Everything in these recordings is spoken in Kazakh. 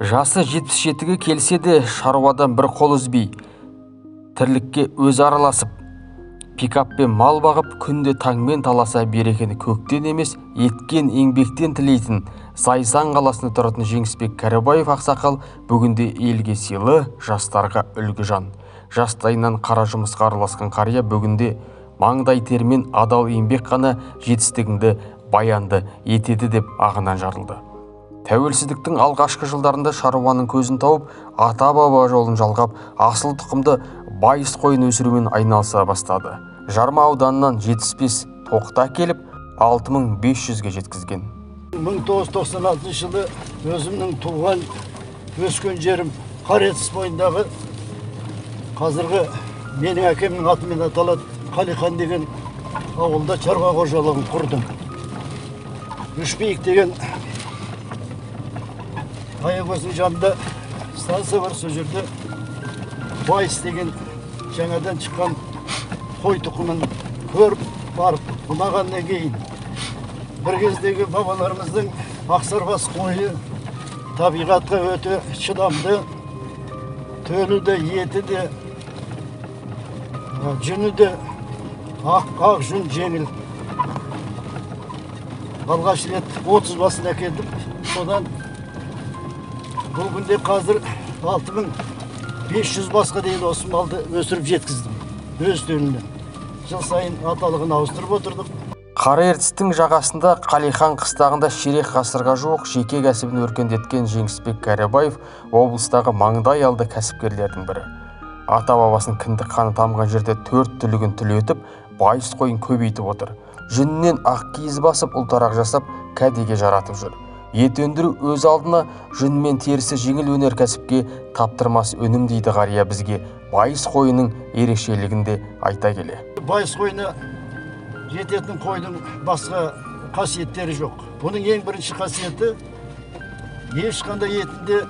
жасы жетпіс жетіге келсе де шаруадан бір қол үзбей тірлікке өзі араласып пикаппен мал бағып күнде таңмен таласа берекені көктен емес еткен еңбектен тілейтін зайсан қаласында тұратын жеңісбек кәрібаев ақсақал бүгінде елге сыйлы жастарға үлгі жан. Жастайынан қара жұмысқа араласқан қария бүгінде маңдай термен адал еңбек қана жетістігіңді баянды етеді деп ағынан жарылды. Тәуелсіздіктің алғашқы жылдарында шаруаның көзін тауып ата баба жолын жалғап асыл тұқымды байыс қойын өсірумен айналыса бастады. Жарма ауданынан 75 тоқта келіп 6500-ге жеткізген. 1996 жылы өзімнің туған өскен жерім қаретіс бойындағы қазіргі менің әкемнің атымен аталады. Қалихан деген ауылда шаруа қожалығын құрдым. Үшбиік деген аягөздің жанында станция бар сол жерде байыс деген жаңадан шыққан қой тұқымын көріп барып ұнағаннан кейін бір кездегі бабаларымыздың ақсарбас қойы табиғатқа өте шыдамды төлі де еті де жүні де ақ ақ жүн жеңіл алғаш рет отыз басын әкелдім содан бұл күнде қазір алты мың бес жүз басқа дейін осы малды өсіріп жеткіздім. Өз төлімнен жыл сайын аталығын ауыстырып отырдық. Қара ертістің жағасында қалихан қыстағында ширек ғасырға жуық жеке кәсібін өркендеткен жеңісбек кәрібаев облыстағы маңдай алды кәсіпкерлердің бірі. Ата бабасының кіндік қаны тамған жерде төрт түлігін түлетіп байыс қойын көбейтіп отыр. Жүнінен ақ киіз басып ұлтарақ жасап кәдеге жаратып жүр. Ет өндіру өз алдына жүн мен терісі жеңіл өнеркәсіпке таптырмас өнім дейді қария бізге байыс қойының ерекшелігін де айта келе. Байыс қойына жететін қойдың басқа қасиеттері жоқ. Бұның ең бірінші қасиеті ешқандай етінде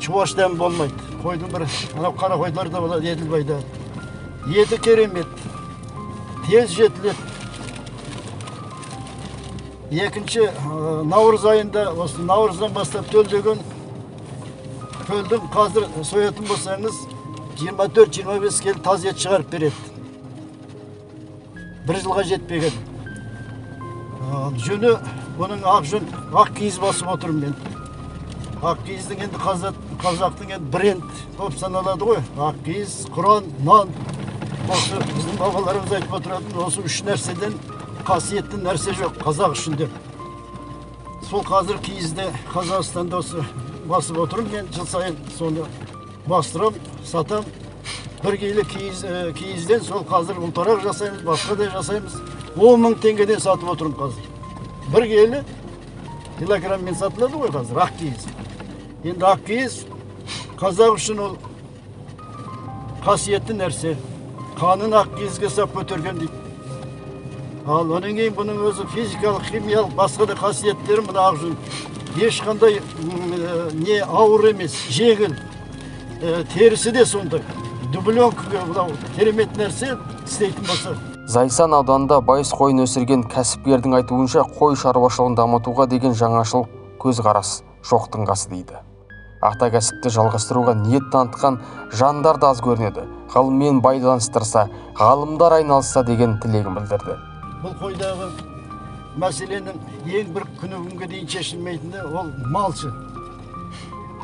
шуаш дәм болмайды. Қойдың бір анау қара қойларда болады еділбайда. Еті керемет тез жетіледі. Екінші наурыз айында осы наурыздан бастап төлдеген төлдің қазір соятын болсаңыз 24-25 келі таз ет шығарып береді. Бір жылға жетпеген. Жүні бұның ақ жүн ақ киіз басып отырмын мен. Ақ киіздің енді қазақтың енді бренд болып саналады ғой. Ақ киіз құран нан. Біздің бабаларымыз айтып отыратын осы үш нәрседен қасиетті нәрсе жоқ қазақ үшін деп. Сол қазір киізді қазақстанда осы басып отырмын мен жыл сайын соны бастырамын сатамын. Бір келі киіз киізден сол қазір ұлтарақ жасаймыз басқа да жасаймыз. Он мың теңгеден сатып отырмын қазір. Бір келі килограмммен сатылады ғой қазір ақ киіз. Енді ақ киіз қазақ үшін ол қасиетті нәрсе. Қанын ақ киізге сап көтерген дейді ал одан кейін бұның өзі физикалық химиялық басқа да қасиеттері мына ақжүн ешқандай не ауыр емес жеңіл терісі де сондай дубленкаға мынау керемет нәрсе істейтін болса. Зайсан ауданында байыс қойын өсірген кәсіпкердің айтуынша қой шаруашылығын дамытуға деген жаңашыл көзқарас жоқтың қасы дейді. Ата кәсіпті жалғастыруға ниет танытқан жандар да аз көрінеді. Ғылыммен байланыстырса ғалымдар айналысса деген тілегін білдірді. Бұл қойдағы мәселенің ең бір күні күнге дейін шешілмейтіні ол малшы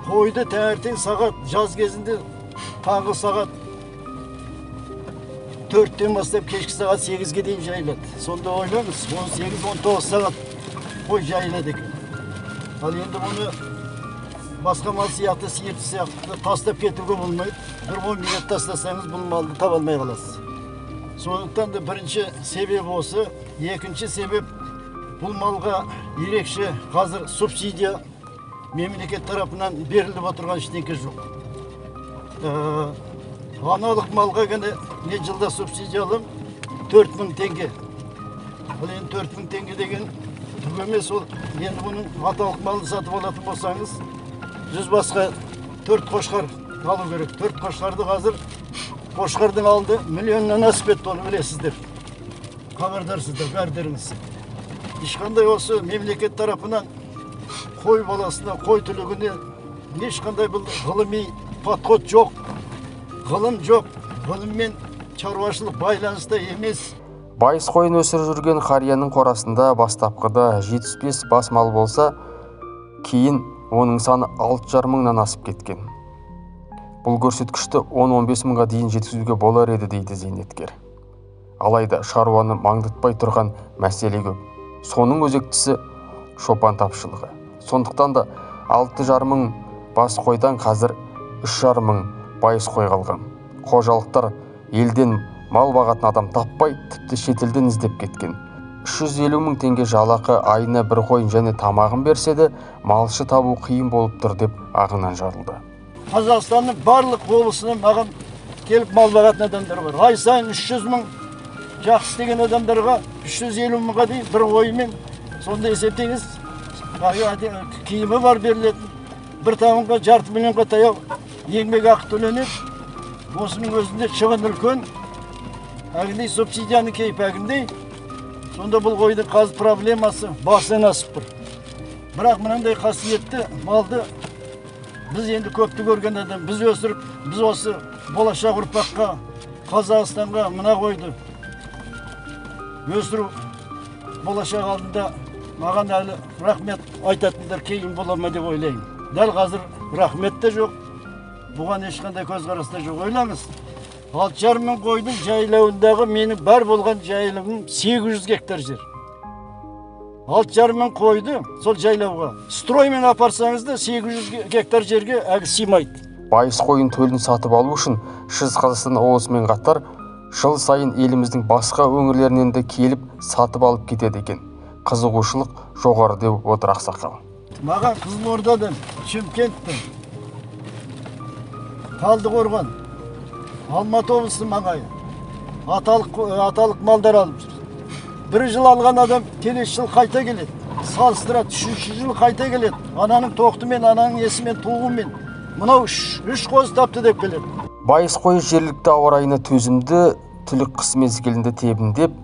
қойды таңертең сағат жаз кезінде таңғы сағат төрттен бастап кешкі сағат сегізге дейін жайылады сонда ойлаңыз он сегіз он тоғыз сағат қой жайылады екен ал енді бұны басқа мал сияқты сиыр сияқты тастап кетуге болмайды бір он минут тастасаңыз бұл малды таба алмай қаласыз сондықтан да бірінші себеп осы. Екінші себеп бұл малға ерекше қазір субсидия мемлекет тарапынан беріліп отырған ештеңке жоқ. Аналық малға ғана мен жылда субсидия аламын төрт мың теңге. Ал енді төрт мың теңге деген түк емес ол. Енді бұның аталық малды сатып алатын болсаңыз жүз басқа төрт қошқар алу керек. Төрт қошқарды қазір қошқардың алды миллионнан асып кетті оны білесіздер хабардарсыздар бәрдеріңіз ешқандай осы мемлекет тарапынан қой баласына қой түлігіне ешқандай бұл ғылыми подход жоқ ғылым жоқ ғылыммен шаруашылық байланысты емес байыз қойын өсіріп жүрген қарияның қорасында бастапқыда жетпіс бес бас мал болса кейін оның саны алты жарым мыңнан асып кеткен бұл көрсеткішті 10-15 мыңға дейін жеткізуге болар еді дейді зейнеткер. Алайда шаруаны маңдытпай тұрған мәселе көп. Соның өзектісі шопан тапшылығы. Сондықтан да алты жарым мың бас қойдан қазір үш жарым мың байыз қой қалған. Қожалықтар елден мал бағатын адам таппай тіпті шетелден іздеп кеткен. 350 мың теңге жалақы айына бір қойын және тамағын берсе де малшы табу қиын болып тұр деп ағынан жарылды. Қазақстанның барлық облысынан маған келіп мал бағатын адамдар бар. Ай сайын үш жүз жақсы істеген адамдарға үш жүз елу мыңға дейін бір оймен сонда есептеңіз. Киімі бар берілетін. бір тауынға жарты миллионға таяу еңбекақы төленеді. Осының өзінде шығын үлкен. Әлгіндей субсидияның кейпәгіндей сонда бұл қойдың қазір проблемасы басынан асып тұр бірақ мынандай қасиетті малды біз енді көпті көрген адам біз өсіріп біз осы болашақ ұрпаққа қазақстанға мына қойды. Өсіру болашақ алдында маған әлі рахмет айтатындар кейін бола ма деп ойлаймын. Дәл қазір рахмет те жоқ бұған ешқандай көзқарас та жоқ. Ойлаңыз алты жарым мың қойдың жайлауындағы менің бар болған жайылымым сегіз жүз гектар жер. Алты жарым мың қойды сол жайлауға. Строймен апарсаңыз да сегіз жүз гектар жерге әлі сыймайды. Байыз қойын төлін сатып алу үшін шығыс қазақстан облысымен қатар жыл сайын еліміздің басқа өңірлерінен де келіп сатып алып кетеді екен. Қызығушылық жоғары деп отыр ақсақал. Маған қызылордадан шымкенттен талдықорған алматы облысы маңайы аталық аталық малдар алып жүр. Бір жыл алған адам келесі жыл қайта келеді. Салыстырады үшінші жыл қайта келеді. Ананың тоқтымен ананың есімен туғымен. Мынау үш үш қозы тапты деп келеді. Байыз қой жергілікті ауа райына төзімді түлік қыс мезгілінде тебіндеп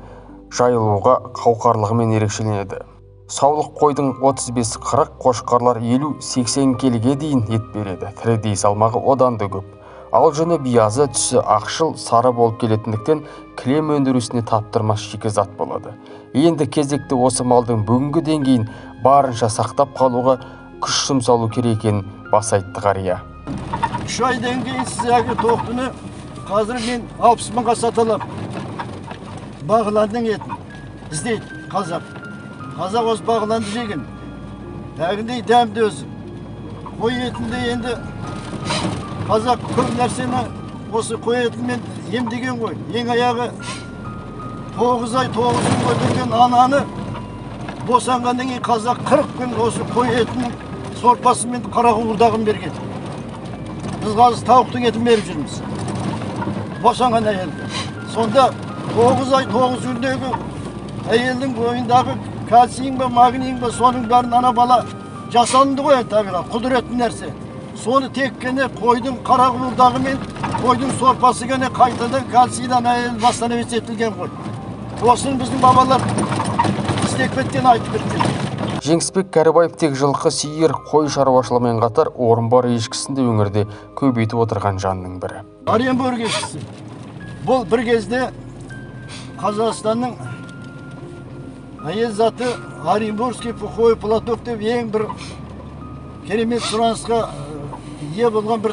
жайылуға қауқарлығымен ерекшеленеді. Саулық қойдың 35-40 қошқарлар 50-80 келіге дейін ет береді. Тірідей салмағы одан да көп. Ал жүні биязы түсі ақшыл сары болып келетіндіктен кілем өндірісіне таптырмас шикізат болады. Енді кезекті осы малдың бүгінгі деңгейін барынша сақтап қалуға күш жұмсалу керек екенін баса айтты қария. Үш айдан кейін сіз әлгі тоқтыны қазір мен алпыс мыңға сата аламын бағланның етін іздейді қазақ. Қазақ осы бағланды жеген. Әлгіндей дәмді өзі. Қой етінде енді қазақ көп нәрсені осы қой етімен емдеген ғой. Ең аяғы тоғыз ай тоғыз күн көтерген ананы босанғаннан кейін қазақ қырық күн осы қой етінің сорпасы мен қара қуырдағын берген. Біз қазір тауықтың етін беріп жүрміз. Босанған әйелге сонда тоғыз ай тоғыз күндегі әйелдің бойындағы кальцийің ба магнийің ба соның бәрін ана бала жасанды ғой табиғат құдіретті нәрсе. Соны тек қана қойдың қара қуырдағы мен қойдың сорпасы ғана қайтадан кальцийдан әйел восстановить етілген ғой. Осыны біздің бабалар істеп кеткен айтып кеткен. Жеңісбек кәрібаев тек жылқы сиыр қой шаруашылығымен қатар орынбар ешкісін де өңірде көбейтіп отырған жанның бірі. Оренбург ешкісі бұл бір кезде қазақстанның әйел заты оренбургский пуховой платок деп ең бір керемет сұранысқа ие болған бір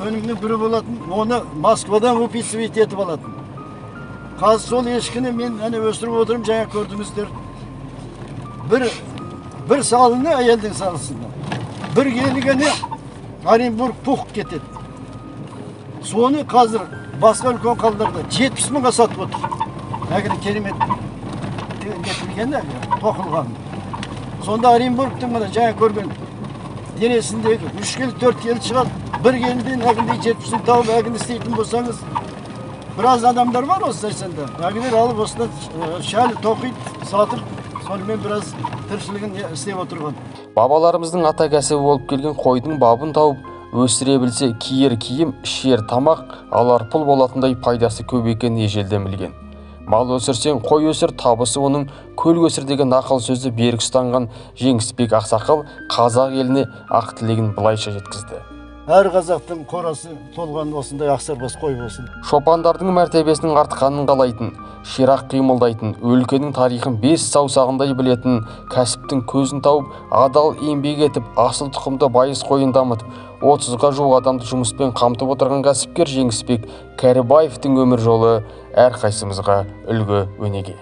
өнімнің бірі болатын оны москвадан выписывать етіп алатын қазір сол ешкіні мен әне өсіріп отырмын жаңа көрдіңіздер бір бір салыны әйелдің салысында бір келгені оренбург пух кетеді соны қазір басқа үлкен қалаларда жетпіс мыңға сатып отыр әлгі керемет тоқылған сонда оренбургтың мына жаңа көрген денесіндегі үш келі төрт келі шығады бір келіден әлгіндей жетпіс мың тауып әлгіні істейтін болсаңыз біраз адамдар бар осы сайсанда әлгілер алып осыдан э, шәл тоқиды сатып сонымен біраз тіршілігін істеп отырған бабаларымыздың ата кәсібі болып келген қойдың бабын тауып өсіре білсе киер киім ішер тамақ алар пұл болатындай пайдасы көп екенін ежелден білген мал өсірсең қой өсір табысы оның көл өсір деген нақыл сөзді берік ұстанған жеңісбек ақсақал қазақ еліне ақ тілегін былайша жеткізді. Әр қазақтың қорасы толған осындай ақсарбас қой болсын. Шопандардың мәртебесінің артқанын қалайтын ширақ қимылдайтын өлкенің тарихын бес саусағындай білетін кәсіптің көзін тауып адал еңбек етіп асыл тұқымды байыз қойын дамытып отызға жуық адамды жұмыспен қамтып отырған кәсіпкер жеңісбек кәрібаевтың өмір жолы әрқайсымызға үлгі өнеге.